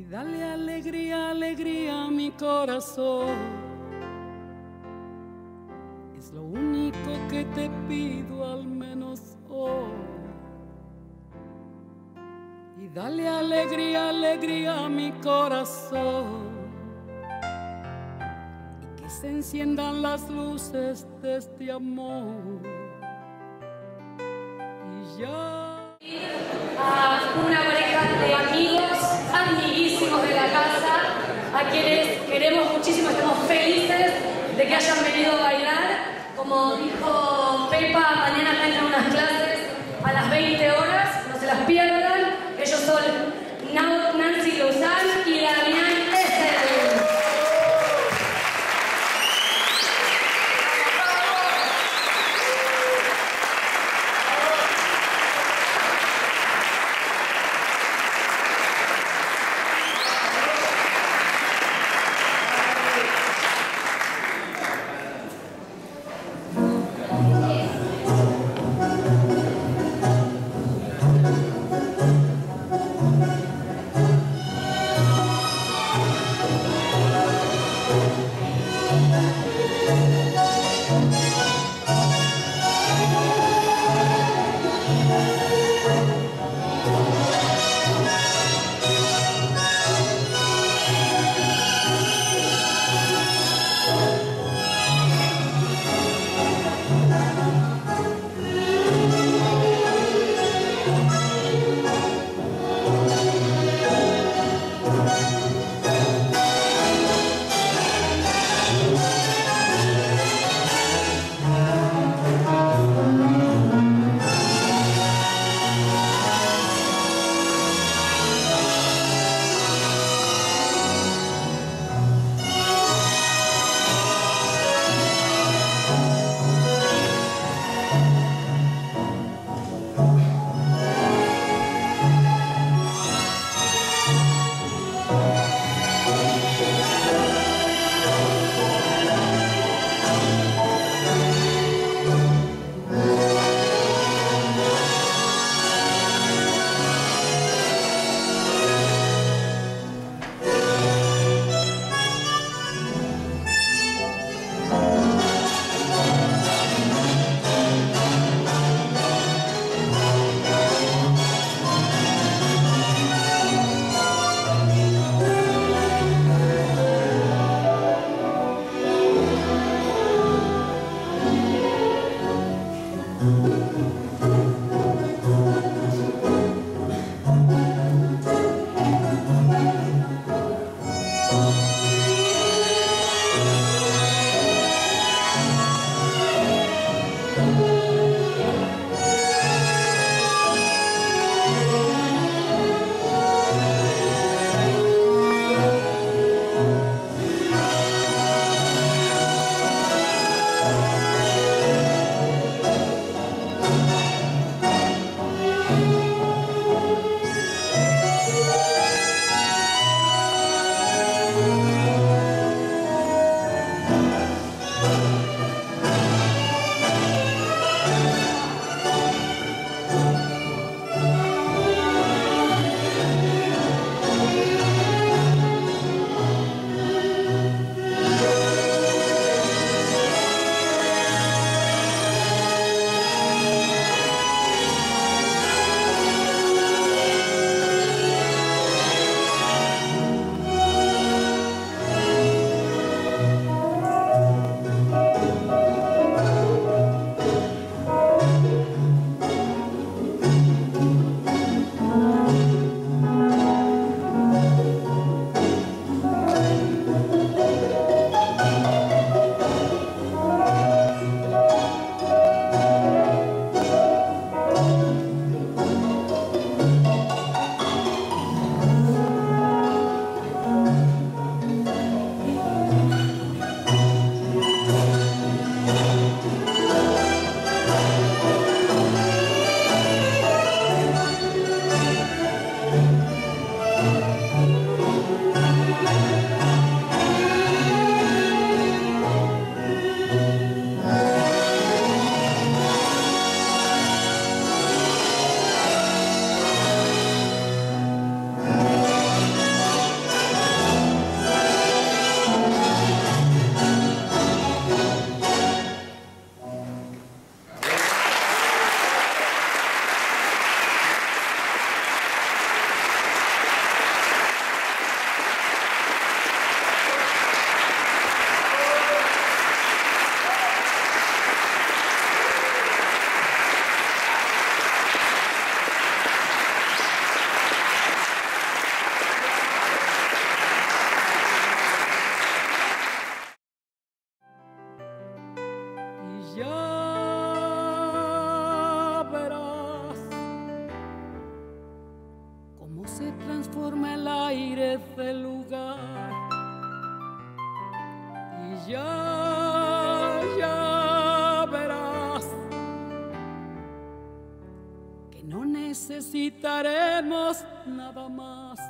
y dale alegría, alegría a mi corazón. Es lo único que te pido al menos hoy. Y dale alegría, alegría a mi corazón. Y que se enciendan las luces de este amor. Y ya. una pareja de amigos, quienes queremos muchísimo, estamos felices de que hayan venido a bailar. Como dijo Pepa, mañana entran unas clases a las 20 horas, se transforma el aire del lugar. Y ya, ya verás que no necesitaremos nada más